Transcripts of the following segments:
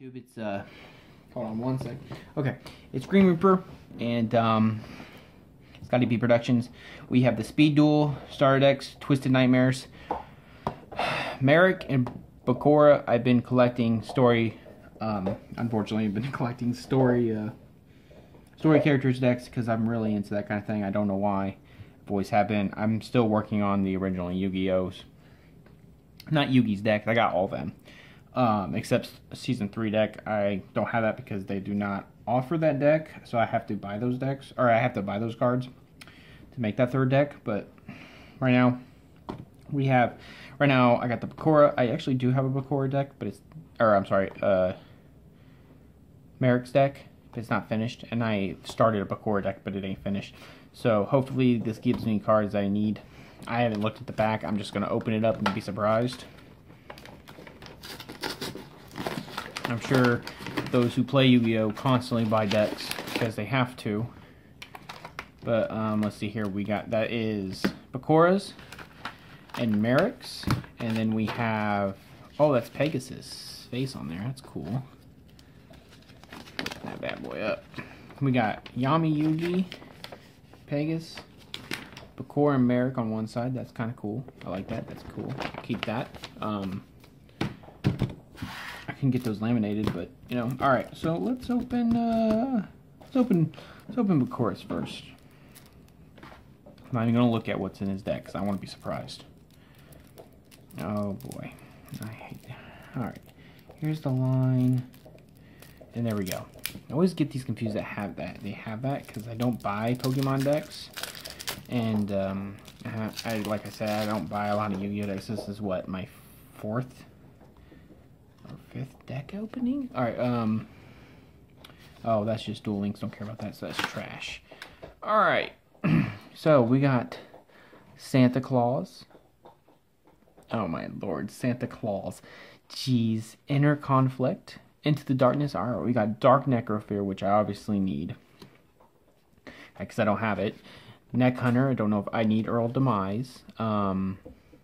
YouTube. It's uh, hold on one sec. Okay, it's Grim Reaper and um, Scotty P Productions. We have the Speed Duel, Starter Decks, Twisted Nightmares, Marik and Bakura. I've been collecting story. Um, unfortunately, I've been collecting story uh, story characters decks because I'm really into that kind of thing. I don't know why. I've always have been. I'm still working on the original Yu-Gi-Ohs. Not Yugi's deck. I got all of them um, except season three deck. I don't have that because they do not offer that deck, so I have to buy those decks, or I have to buy those cards to make that third deck. But right now, we have right now I got the Bakura. I actually do have a Bakura deck, but it's or I'm sorry, uh, Marik's deck. It's not finished, and I started a Bakura deck, but it ain't finished. So hopefully this gives me cards I need. I haven't looked at the back. I'm just gonna open it up and be surprised. I'm sure those who play Yu-Gi-Oh! constantly buy decks because they have to. But um, let's see here. We got that is Bakura's and Marik's, and then we have oh that's Pegasus face on there. That's cool. That bad boy up. We got Yami Yugi, Pegasus, Bakura and Marik on one side. That's kind of cool. I like that. That's cool. Keep that. Um, can get those laminated, but you know. All right, so let's open. Uh, let's open. Let's open Bakura's first. I'm not even gonna look at what's in his deck because I want to be surprised. Oh boy, I hate. That. All right, here's the line, and there we go. I always get these confused that have that. They have that because I don't buy Pokemon decks, and um, I, like I said, I don't buy a lot of Yu-Gi-Oh decks. This is what my fourth fifth deck opening? Alright, um... Oh, that's just Duel Links. Don't care about that, so that's trash. Alright. so, we got Santa Claus. Oh, my lord. Santa Claus. Jeez. Inner Conflict. Into the Darkness. Alright, we got Dark Necrofear, which I obviously need. Because I don't have it. Neck Hunter. I don't know if I need Earl Demise. Um,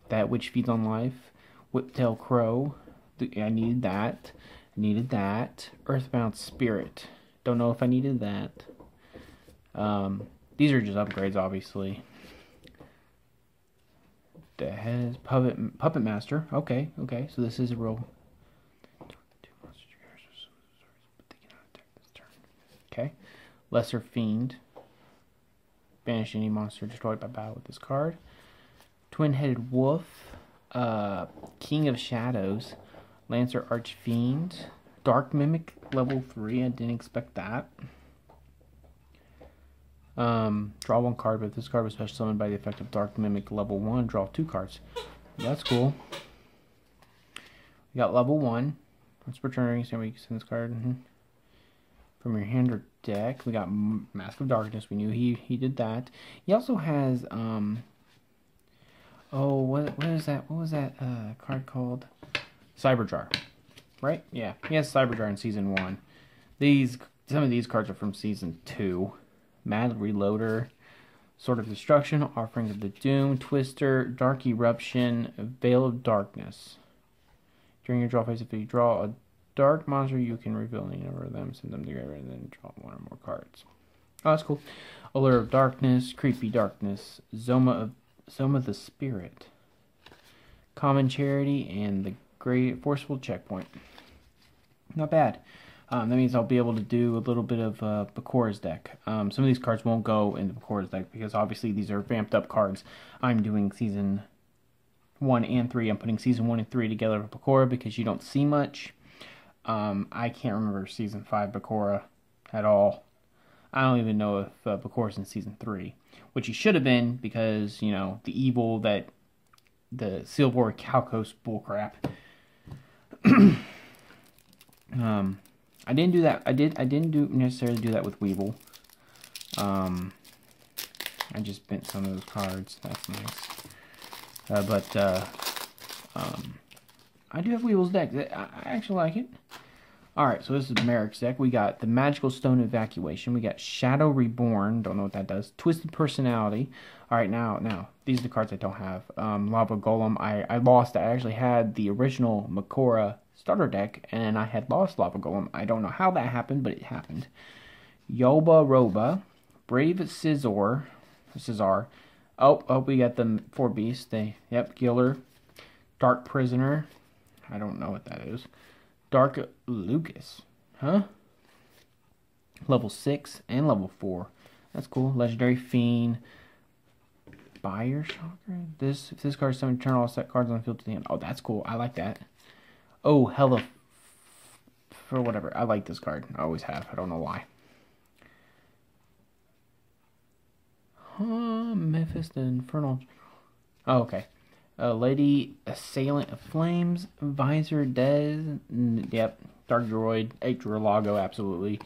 that Which Feeds on Life. Whiptail Crow. I needed that. I needed that. Earthbound Spirit. Don't know if I needed that. Um, these are just upgrades, obviously. The has Puppet Puppet Master. Okay, okay. So this is a real. Okay. Lesser Fiend. Banish any monster destroyed by battle with this card. Twin-Headed Wolf. Uh, King of Shadows. Lancer Archfiend. Dark Mimic level 3. I didn't expect that. Um, draw one card, but if this card was special summoned by the effect of Dark Mimic level 1, draw two cards. That's cool. We got level 1. Let's return so we can send this card mm -hmm. from your hand or deck. We got Mask of Darkness. We knew he, he did that. He also has, um, oh, what, what is that? What was that uh, card called? Cyberjar, right? Yeah, he has Cyberjar in season one. These some of these cards are from season two. Mad Reloader, Sword of Destruction, Offering of the Doom, Twister, Dark Eruption, Veil of Darkness. During your draw phase, if you draw a dark monster, you can reveal any number of them, send them together, and then draw one or more cards. Oh, that's cool. Allure of Darkness, Creepy Darkness, Zoma of Zoma the Spirit, Common Charity, and the great forceful checkpoint. Not bad. Um, that means I'll be able to do a little bit of uh, Bakura's deck. Um, some of these cards won't go in the Bakura's deck because obviously these are vamped up cards. I'm doing season 1 and 3. I'm putting season 1 and 3 together with Bakura because you don't see much. Um, I can't remember season 5 Bakura at all. I don't even know if uh, Bakura's in season 3, which he should have been because, you know, the evil that the Silver Calcos bullcrap um, I didn't do that. I did. I didn't do necessarily do that with Weevil. Um, I just bent some of those cards. That's nice. Uh, but uh, um, I do have Weevil's deck. I, actually like it. All right, so this is Marik's deck. We got the Magical Stone Excavation. We got Shadow Reborn. Don't know what that does. Twisted Personality. All right, now, now these are the cards I don't have. Um, Lava Golem. I I lost. I actually had the original Makora starter deck, and I had lost Lava Golem. I don't know how that happened, but it happened. Yoba Roba, Brave Scizor, Scizor. Oh, oh, we got the four beasts. They, yep, Giller, Dark Prisoner. I don't know what that is. Dark Lucas, huh? Level six and level four. That's cool. Legendary Fiend. Fire Shocker. This if this card is summoned, turn all set cards on the field to the end. Oh, that's cool. I like that. Oh, hella for whatever. I like this card. I always have. I don't know why. Huh, Mefist the Infernal. Oh, okay. Uh, Lady Assailant of Flames, Viser Des. Yep. Dark Droid, Lago, absolutely.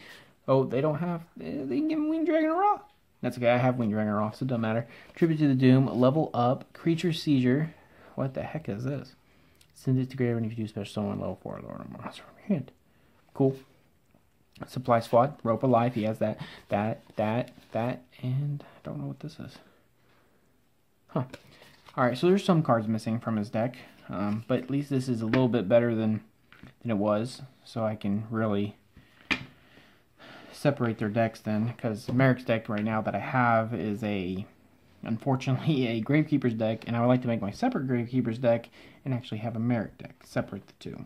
Oh, they don't have. Eh, they can give him Wing Dragon Raw. That's okay. I have Wing Dragon Raw, so it doesn't matter. Tribute to the Doom, level up, creature seizure. What the heck is this? Send it to Graven if you do special summon level 4 Lord of Monster from your hand. Cool. Supply Squad, Rope of Life. He has that, that, that, that, and I don't know what this is. Huh. Alright, so there's some cards missing from his deck, um, but at least this is a little bit better than, than it was, so I can really separate their decks then, because Marik's deck right now that I have is a, unfortunately, a Gravekeeper's deck, and I would like to make my separate Gravekeeper's deck and actually have a Marik deck, separate the two.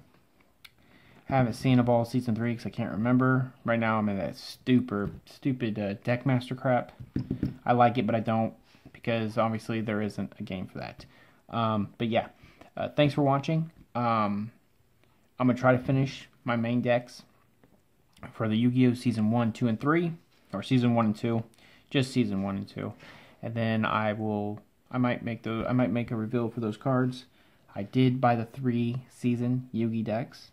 I haven't seen a ball season three because I can't remember. Right now I'm in that stupid, stupid uh, deck master crap. I like it, but I don't because obviously there isn't a game for that. Um, but yeah, uh, thanks for watching. Um, I'm gonna try to finish my main decks for the Yu-Gi-Oh! Season 1, 2, and 3, or Season 1 and 2, just Season 1 and 2. And then I will, I might make the, I might make a reveal for those cards. I did buy the three season Yugi decks.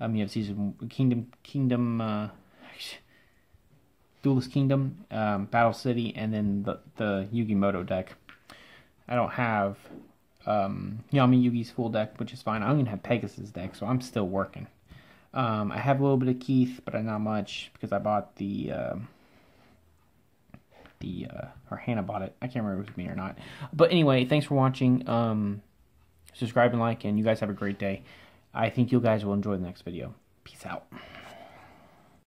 Um, you have season Kingdom, Kingdom, uh, Duelist Kingdom, um, Battle City, and then the the Yugi Muto deck. I don't have um, Yami Yugi's full deck, which is fine. I don't even have Pegasus deck, so I'm still working. Um, I have a little bit of Keith, but not much because I bought the uh, the uh, or Hannah bought it. I can't remember if it was me or not. But anyway, thanks for watching. Um, subscribe and like, and you guys have a great day. I think you guys will enjoy the next video. Peace out.